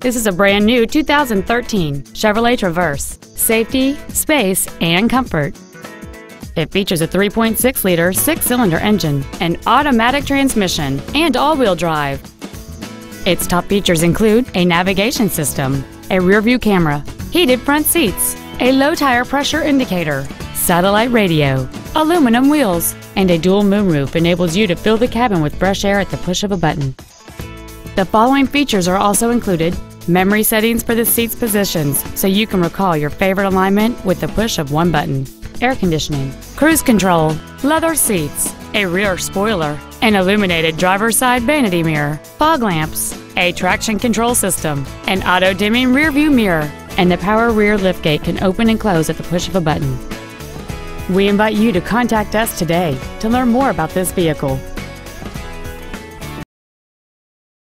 This is a brand new 2013 Chevrolet Traverse. Safety, space, and comfort. It features a 3.6-liter six-cylinder engine, an automatic transmission, and all-wheel drive. Its top features include a navigation system, a rear-view camera, heated front seats, a low-tire pressure indicator, satellite radio, aluminum wheels, and a dual moonroof enables you to fill the cabin with fresh air at the push of a button. The following features are also included memory settings for the seat's positions so you can recall your favorite alignment with the push of one button, air conditioning, cruise control, leather seats, a rear spoiler, an illuminated driver's side vanity mirror, fog lamps, a traction control system, an auto dimming rear view mirror, and the power rear liftgate can open and close at the push of a button. We invite you to contact us today to learn more about this vehicle.